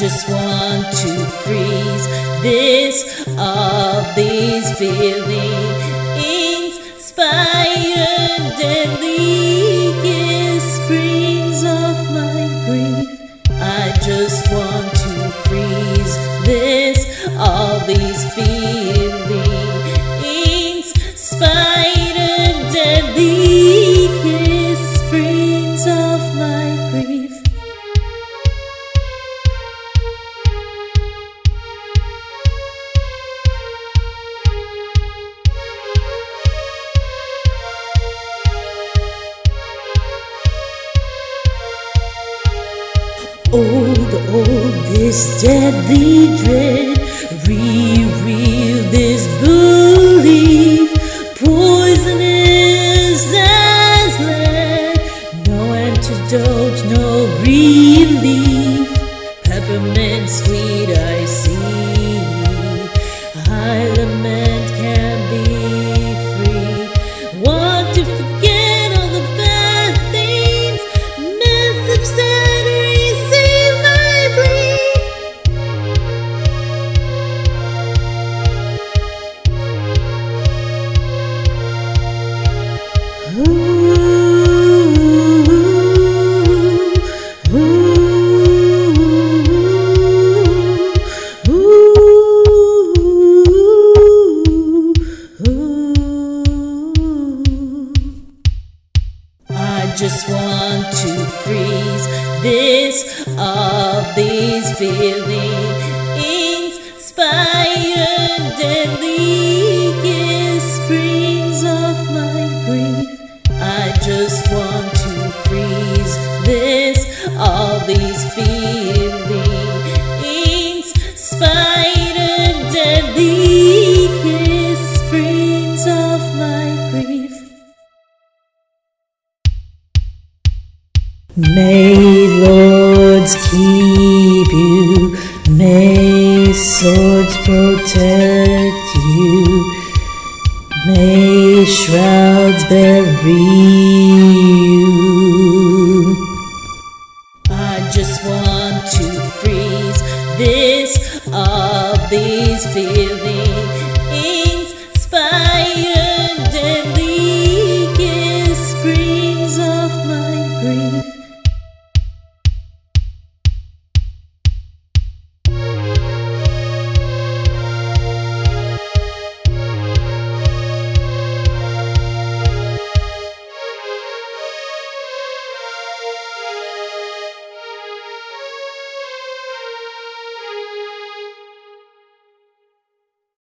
just want to freeze this, all these feelings, inspired deadly Old, old, this deadly dread. Rereal this belief. This, all these feelings, inspired deadly springs of my grief. I just want to freeze this, all these feelings, inspired deadly springs of my grief. May keep you, may swords protect you, may shrouds bury you. I just want to freeze this, all these feelings.